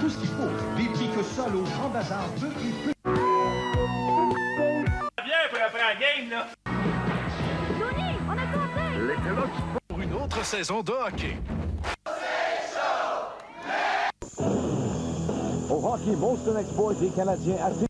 tout ce qu'il faut. Des petits que seul au grand bazar peut et peut. Bien pour après la game, là. Tony, on a compté! Les Canucks pour une autre saison de hockey. Au hockey, Boston Exploits des Canadiens assez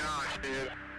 gosh, dude.